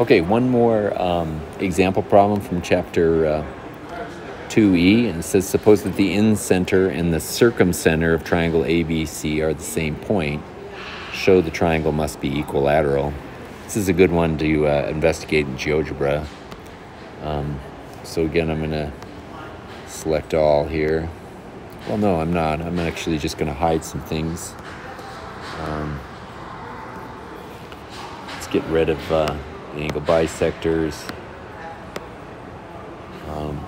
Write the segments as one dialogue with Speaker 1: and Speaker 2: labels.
Speaker 1: Okay, one more um, example problem from chapter uh, 2e, and it says suppose that the incenter and the circumcenter of triangle ABC are the same point. Show the triangle must be equilateral. This is a good one to uh, investigate in GeoGebra. Um, so again, I'm going to select all here. Well, no, I'm not. I'm actually just going to hide some things. Um, let's get rid of uh, the angle bisectors. Um,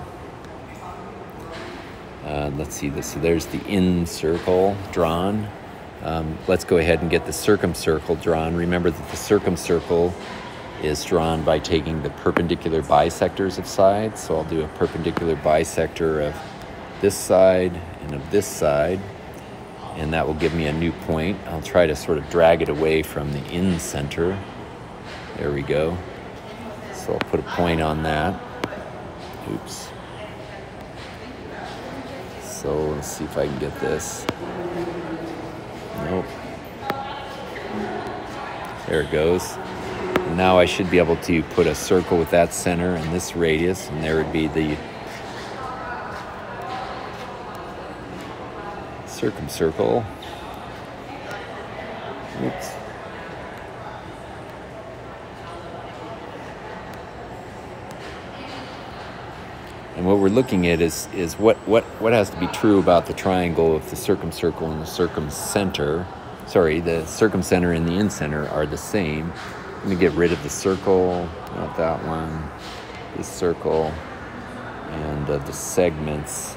Speaker 1: uh, let's see this. So there's the in circle drawn. Um, let's go ahead and get the circumcircle drawn. Remember that the circumcircle is drawn by taking the perpendicular bisectors of sides. So I'll do a perpendicular bisector of this side and of this side, and that will give me a new point. I'll try to sort of drag it away from the in center. There we go. So I'll put a point on that. Oops. So let's see if I can get this. Nope. There it goes. And now I should be able to put a circle with that center and this radius, and there would be the circumcircle. Oops. What we're looking at is, is what, what, what has to be true about the triangle if the circumcircle and the circumcenter, sorry, the circumcenter and the incenter are the same. Going to get rid of the circle, not that one, this circle, and uh, the segments.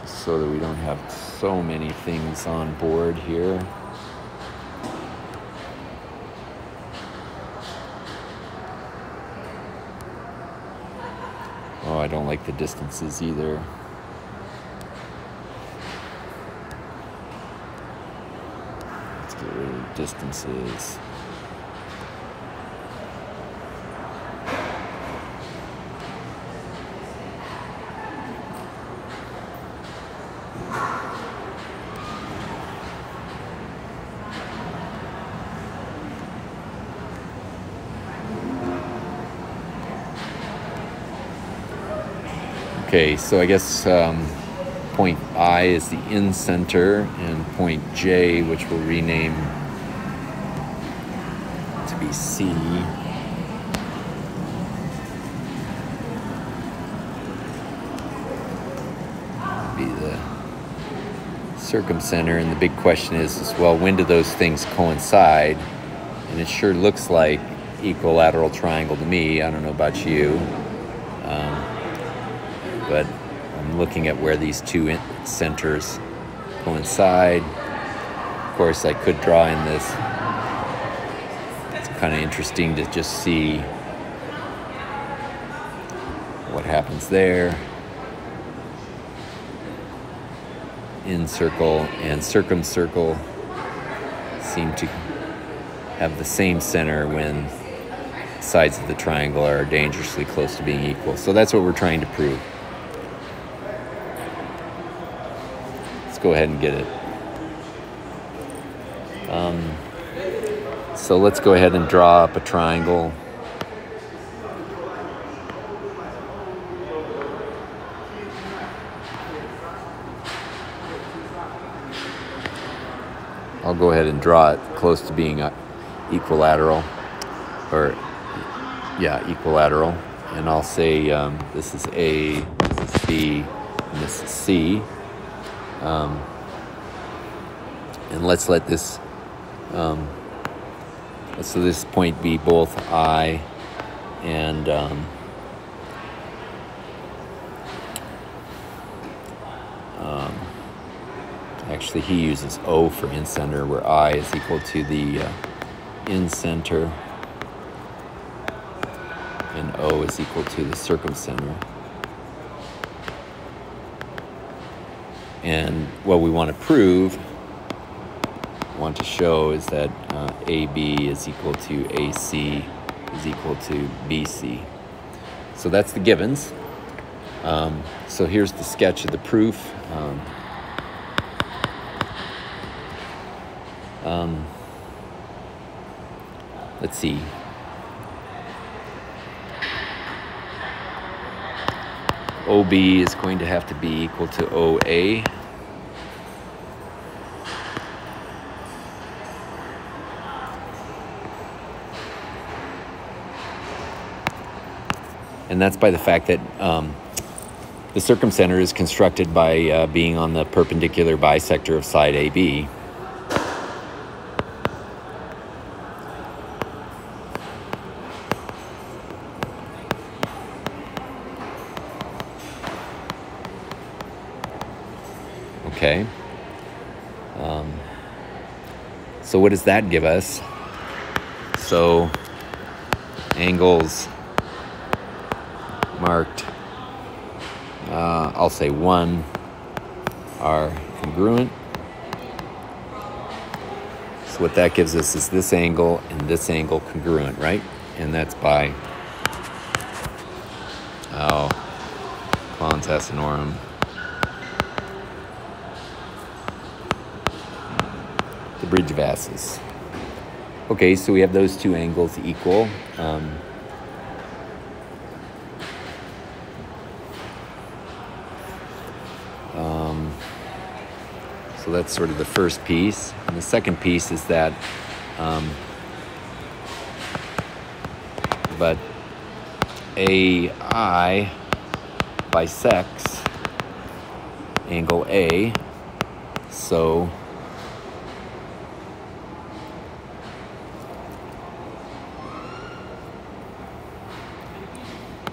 Speaker 1: Just so that we don't have so many things on board here. Oh, I don't like the distances either. Let's get rid of distances. Okay, so I guess um, point I is the in center, and point J, which we'll rename to be C. Be the circumcenter, and the big question is, is well, when do those things coincide? And it sure looks like equilateral triangle to me. I don't know about you. Um, but I'm looking at where these two centers coincide. Of course, I could draw in this. It's kind of interesting to just see what happens there. In circle and circumcircle seem to have the same center when sides of the triangle are dangerously close to being equal. So that's what we're trying to prove. Go ahead and get it. Um, so let's go ahead and draw up a triangle. I'll go ahead and draw it close to being equilateral, or yeah, equilateral. And I'll say um, this is A, this is B, and this is C. Um, and let's let this, um, let's let this point be both I and um, um, actually he uses O for incenter where I is equal to the uh, incenter and O is equal to the circumcenter. And what we want to prove, want to show is that uh, AB is equal to AC is equal to BC. So that's the givens. Um, so here's the sketch of the proof. Um, um, let's see. OB is going to have to be equal to OA. And that's by the fact that um, the circumcenter is constructed by uh, being on the perpendicular bisector of side AB. Okay. Um, so what does that give us? So angles marked, uh, I'll say one, are congruent. So what that gives us is this angle and this angle congruent, right? And that's by, oh, Pons Asinorum. The bridge of asses. Okay, so we have those two angles equal. Um, That's sort of the first piece. And the second piece is that, um, but AI bisects angle A, so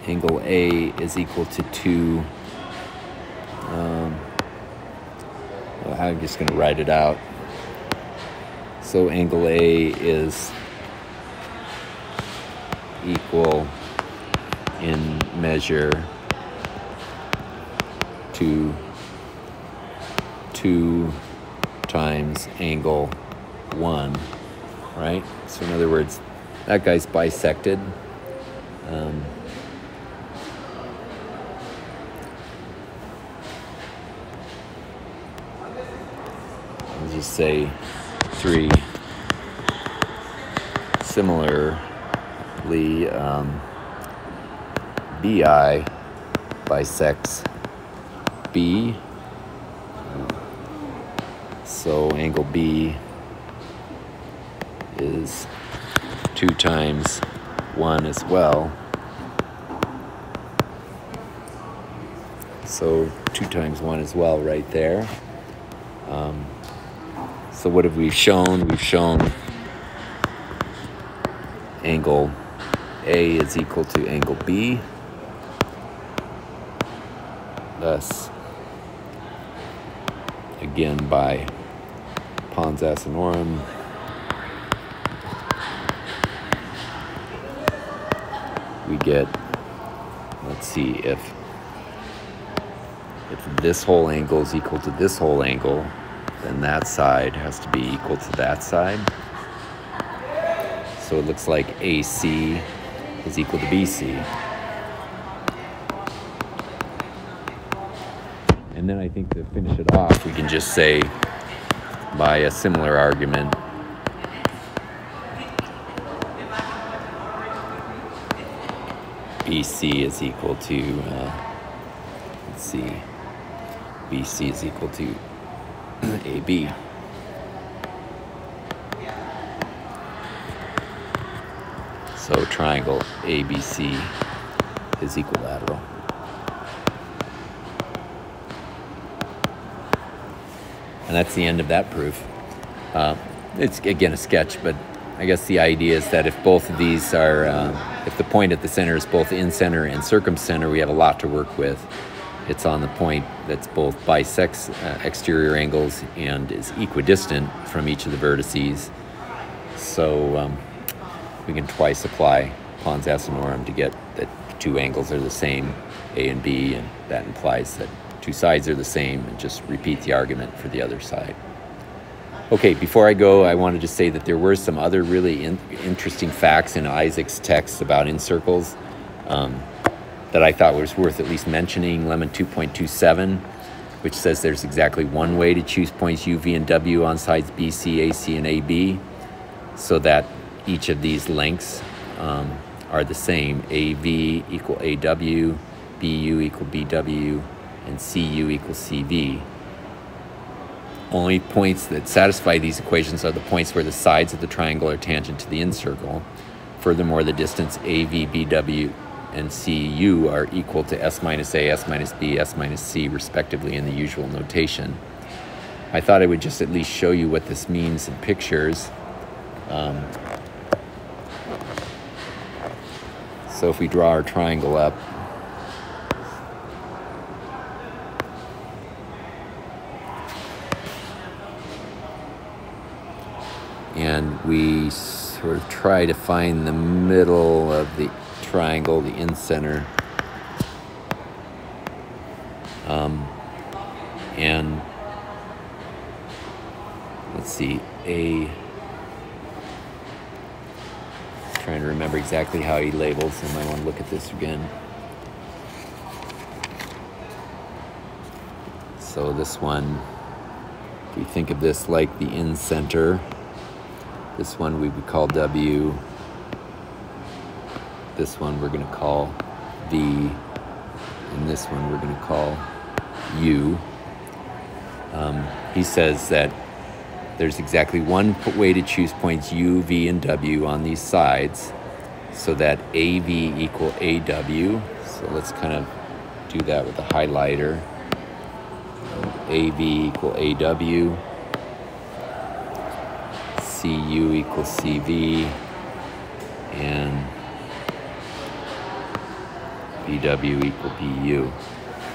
Speaker 1: angle A is equal to 2 I'm just going to write it out. So angle A is equal in measure to 2 times angle 1, right? So in other words, that guy's bisected. Um, just say three. Similarly, um, BI bisects B. So angle B is 2 times 1 as well. So 2 times 1 as well right there. Um, so what have we shown? We've shown angle A is equal to angle B. Thus, again by Pons Asinorum, we get, let's see, if if this whole angle is equal to this whole angle, then that side has to be equal to that side. So it looks like AC is equal to BC. And then I think to finish it off, we can just say by a similar argument, BC is equal to, uh, let's see, BC is equal to AB. So triangle ABC is equilateral. And that's the end of that proof. Uh, it's again a sketch, but I guess the idea is that if both of these are, uh, if the point at the center is both in center and circumcenter, we have a lot to work with. It's on the point that's both bisects uh, exterior angles and is equidistant from each of the vertices. So um, we can twice apply Pons Asinorum to get that two angles are the same, A and B, and that implies that two sides are the same, and just repeat the argument for the other side. Okay, before I go, I wanted to say that there were some other really in interesting facts in Isaacs' text about incircles. Um, that I thought was worth at least mentioning, Lemma 2.27, which says there's exactly one way to choose points U, V, and W on sides B, C, A, C, and AB, so that each of these lengths um, are the same. AV equal AW, BU equal BW, and CU equal CV. Only points that satisfy these equations are the points where the sides of the triangle are tangent to the incircle. Furthermore, the distance AV, BW, and CU are equal to S minus A, S minus B, S minus C, respectively, in the usual notation. I thought I would just at least show you what this means in pictures. Um, so if we draw our triangle up, and we sort of try to find the middle of the triangle, the in center. Um, and let's see, A. Trying to remember exactly how he labels. I might want to look at this again. So this one, if we think of this like the in center, this one we would call W. This one we're going to call V. And this one we're going to call U. Um, he says that there's exactly one way to choose points U, V, and W on these sides so that AV equal AW. So let's kind of do that with a highlighter. AV equal AW. CU equals CV and BW equal BU.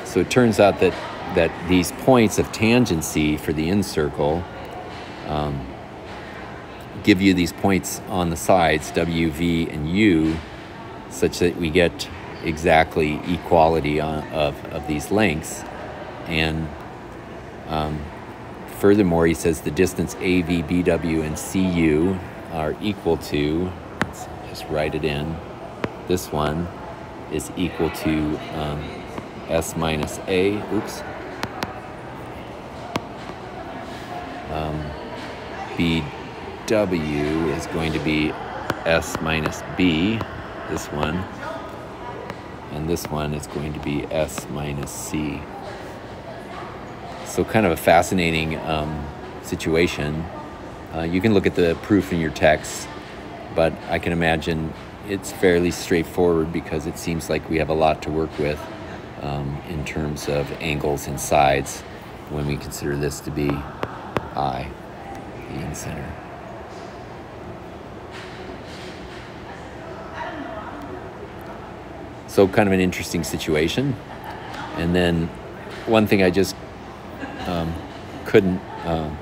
Speaker 1: So it turns out that, that these points of tangency for the incircle um, give you these points on the sides, W, V, and U, such that we get exactly equality on, of, of these lengths. And um, Furthermore, he says the distance AV, BW, and CU are equal to, let's just write it in, this one is equal to um, S minus A, oops, um, BW is going to be S minus B, this one, and this one is going to be S minus C. So, kind of a fascinating um, situation. Uh, you can look at the proof in your text, but I can imagine it's fairly straightforward because it seems like we have a lot to work with um, in terms of angles and sides when we consider this to be I, the in center. So, kind of an interesting situation. And then, one thing I just um, couldn't uh,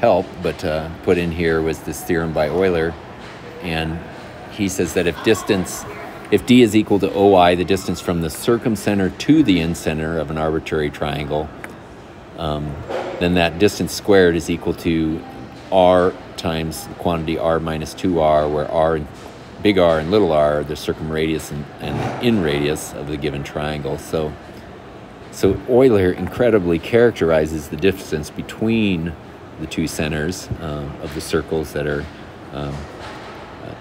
Speaker 1: help but uh, put in here was this theorem by Euler. And he says that if distance, if d is equal to OI, the distance from the circumcenter to the incenter of an arbitrary triangle, um, then that distance squared is equal to r times the quantity r minus 2r, where r and big R and little r are the circumradius and, and in radius of the given triangle. So so Euler incredibly characterizes the distance between the two centers um, of the circles that are um,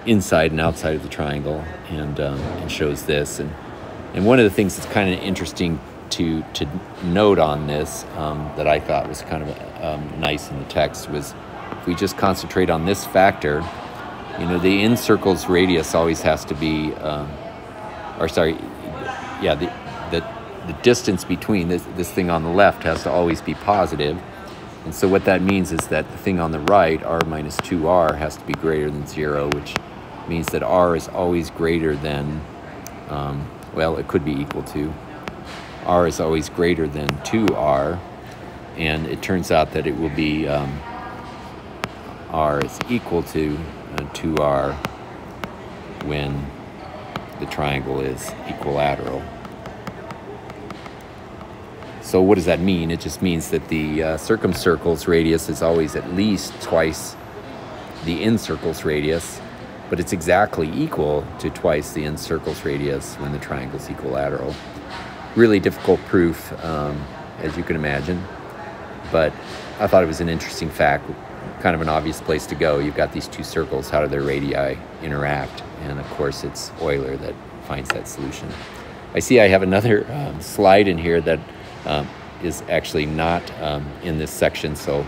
Speaker 1: inside and outside of the triangle, and, um, and shows this. And, and one of the things that's kind of interesting to, to note on this um, that I thought was kind of um, nice in the text was if we just concentrate on this factor, you know, the in circle's radius always has to be, um, or sorry, yeah, the, the the distance between this, this thing on the left has to always be positive. And so what that means is that the thing on the right, r minus 2r, has to be greater than 0, which means that r is always greater than, um, well, it could be equal to. r is always greater than 2r, and it turns out that it will be um, r is equal to uh, 2r when the triangle is equilateral. So what does that mean? It just means that the uh, circumcircle's radius is always at least twice the incircle's radius, but it's exactly equal to twice the incircle's radius when the triangle's equilateral. Really difficult proof, um, as you can imagine, but I thought it was an interesting fact kind of an obvious place to go. You've got these two circles. How do their radii interact? And of course, it's Euler that finds that solution. I see I have another um, slide in here that um, is actually not um, in this section, so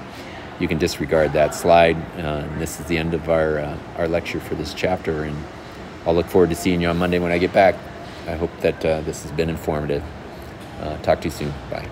Speaker 1: you can disregard that slide. Uh, this is the end of our, uh, our lecture for this chapter, and I'll look forward to seeing you on Monday when I get back. I hope that uh, this has been informative. Uh, talk to you soon. Bye.